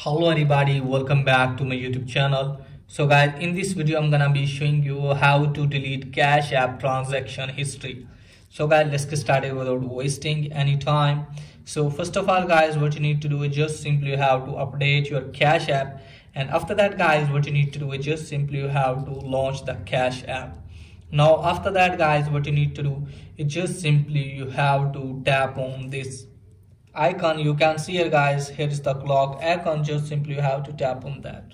hello everybody. Welcome back to my youtube channel. So guys in this video i'm gonna be showing you how to delete cash app transaction history. So guys let's get started without wasting any time. So first of all guys what you need to do is just simply you have to update your cash app. And after that guys what you need to do is just simply you have to launch the cash app. Now after that guys what you need to do is just simply you have to tap on this icon you can see here guys. Here is the clock. Icon just simply you have to tap on that.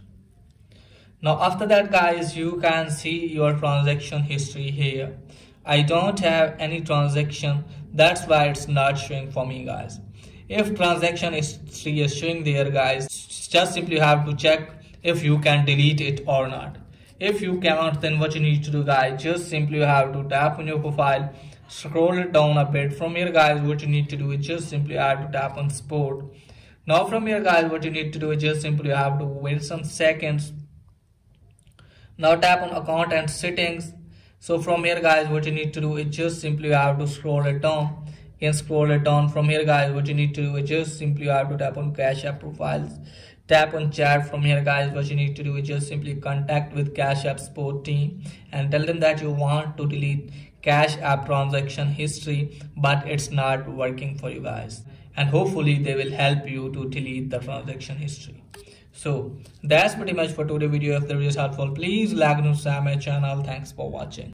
Now after that guys you can see your transaction history here. I don't have any transaction. That's why it's not showing for me guys. If transaction history is showing there guys just simply have to check if you can delete it or not. If you cannot then what you need to do guys just simply you have to tap on your profile scroll it down a bit. From here guys what you need to do is just simply have to tap on sport now from here guys what you need to do is just simply have to wait some seconds. Now tap on account and settings. So from here guys what you need to do is just simply have to scroll it down can scroll it down from here guys. What you need to do is just simply have to tap on cash app profiles. Tap on chat from here guys. What you need to do is just simply contact with cash app support team and tell them that you want to delete cash app transaction history but it's not working for you guys. And hopefully they will help you to delete the transaction history. So that's pretty much for today video. If the video is helpful please like and subscribe my channel. Thanks for watching